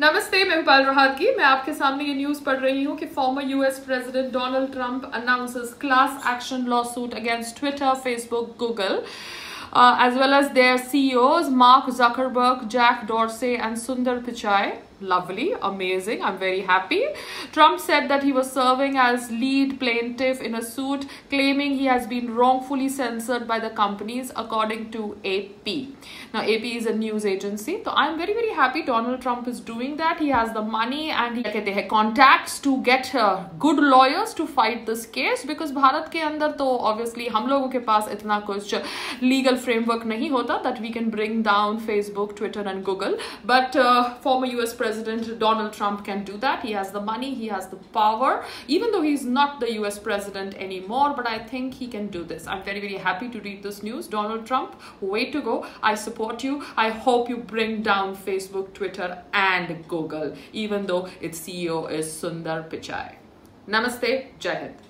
नमस्ते, मैं इम्पाल रहातगी मैं आपके सामने ये न्यूज़ पढ़ रही हूँ कि former US president Donald Trump announces class action lawsuit against Twitter Facebook Google as well as their CEOs Mark Zuckerberg Jack Dorsey and Sundar Pichai Lovely, amazing. I'm very happy. Trump said that he was serving as lead plaintiff in a suit claiming he has been wrongfully censored by the companies, according to AP. Now, AP is a news agency. So, I'm very, very happy Donald Trump is doing that. He has the money and he कहते हैं contacts to get uh, good lawyers to fight this case because Bharat के अंदर तो obviously हम लोगों के पास इतना कुछ legal framework नहीं होता that we can bring down Facebook, Twitter, and Google. But uh, former US President Donald Trump can do that. He has the money, he has the power, even though he's not the US president anymore. But I think he can do this. I'm very, very happy to read this news. Donald Trump, way to go. I support you. I hope you bring down Facebook, Twitter, and Google, even though its CEO is Sundar Pichai. Namaste, Jai Hind.